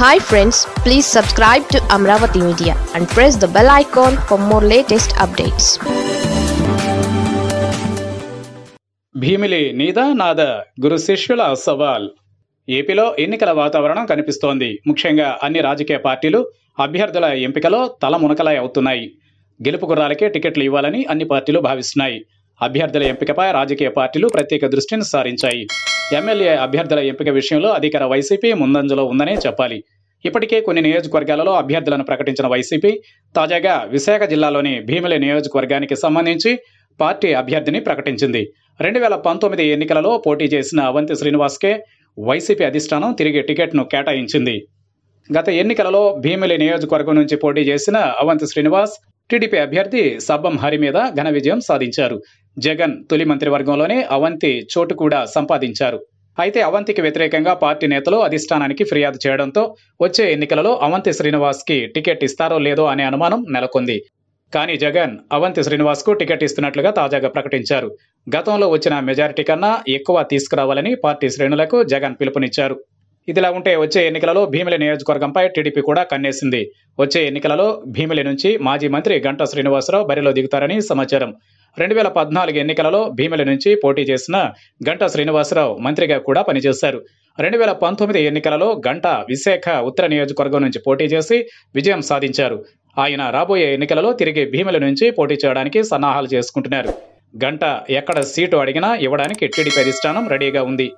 Hi friends please subscribe to Amaravati media and press the bell icon for more latest updates Bheemili నీదా నాదా గురు శిష్యుల సవాల్. ఏపీలో ఎన్నికల వాతావరణం కనిపిస్తోంది. ముఖ్యంగా అన్ని రాజకీయ పార్టీలు అభ్యర్థుల ఎంపికలో తల మునకలై అవుతున్నాయి. గెలుపు గుర్రాలకే టికెట్లు ఇవ్వాలని అన్ని పార్టీలు భావిస్తున్నాయి. అభ్యర్థుల ఎంపికపై రాజకీయ పార్టీలు ప్రత్యేక దృష్టిని సారించాయి. ఎమ్మెల్యే అభ్యర్థుల ఎంపిక విషయంలో అధికార వైసీపీ ముందంజలో ఉందనే చెప్పాలి. ఇప్పటికే కొన్ని నియోజకవర్గాలలో అభ్యర్థులను ప్రకటించిన వైసీపీ తాజాగా విశాఖ జిల్లాలోని భీమిలి నియోజకవర్గానికి సంబంధించి పార్టీ అభ్యర్థిని ప్రకటించింది. రెండు వేల పంతొమ్మిది ఎన్నికలలో పోటీ చేసిన అవంతి శ్రీనివాస్కే వైసీపీ అధిష్టానం తిరిగి టికెట్ను కేటాయించింది. గత ఎన్నికలలో భీమిలి నియోజకవర్గం నుంచి పోటీ చేసిన అవంతి శ్రీనివాస్ టీడీపీ అభ్యర్థి సబ్బం హరి మీద ఘన విజయం సాధించారు. జగన్ తొలి మంత్రివర్గంలోనే అవంతి చోటు కూడా సంపాదించారు. అయితే అవంతికి వ్యతిరేకంగా పార్టీ నేతలు అధిష్టానానికి ఫిర్యాదు చేయడంతో వచ్చే ఎన్నికలలో అవంతి శ్రీనివాస్కి టికెట్ ఇస్తారో లేదో అనే అనుమానం నెలకొంది. కానీ జగన్ అవంతి శ్రీనివాస్కు టికెట్ ఇస్తున్నట్లుగా తాజాగా ప్రకటించారు. గతంలో వచ్చిన మెజారిటీ కన్నా ఎక్కువ తీసుకురావాలని పార్టీ శ్రేణులకు జగన్ పిలుపునిచ్చారు. ఇదిలా ఉంటే వచ్చే ఎన్నికలలో భీమిలి నియోజకవర్గంపై టీడీపీ కూడా కన్నేసింది. వచ్చే ఎన్నికలలో భీమిలి నుంచి మాజీ మంత్రి గంటా శ్రీనివాసరావు బరిలో దిగుతారని సమాచారం. రెండు వేల పద్నాలుగు ఎన్నికలలో భీమిలి నుంచి పోటీ చేసిన గంటా శ్రీనివాసరావు మంత్రిగా కూడా పనిచేశారు. రెండు వేల పంతొమ్మిది ఎన్నికలలో గంట విశాఖ ఉత్తర నియోజకవర్గం నుంచి పోటీ చేసి విజయం సాధించారు. ఆయన రాబోయే ఎన్నికలలో తిరిగి భీమిలి నుంచి పోటీ చేయడానికి సన్నాహాలు చేసుకుంటున్నారు. గంట ఎక్కడ సీటు అడిగినా ఇవ్వడానికి టీడీపీ అధిష్టానం రెడీగా ఉంది.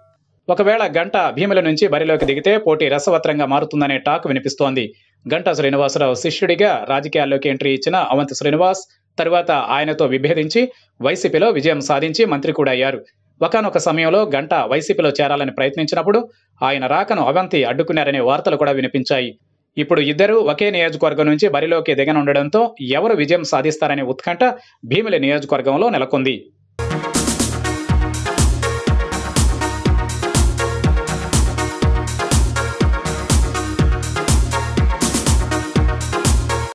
ఒకవేళ గంట భీముల నుంచి బరిలోకి దిగితే పోటీ రసవత్రంగా మారుతుందనే టాక్ వినిపిస్తోంది. గంట శ్రీనివాసరావు శిష్యుడిగా రాజకీయాల్లోకి ఎంట్రీ ఇచ్చిన అవంతి శ్రీనివాస్ తరువాత ఆయనతో విభేదించి వైసీపీలో విజయం సాధించి మంత్రి కూడా అయ్యారు. ఒకనొక సమయంలో గంట వైసీపీలో చేరాలని ప్రయత్నించినప్పుడు ఆయన రాకను అవంతి అడ్డుకున్నారనే వార్తలు కూడా వినిపించాయి. ఇప్పుడు ఇద్దరు ఒకే నియోజకవర్గం నుంచి బరిలోకి దిగనుండడంతో ఎవరు విజయం సాధిస్తారనే ఉత్కంఠ భీమిలి నియోజకవర్గంలో నెలకొంది.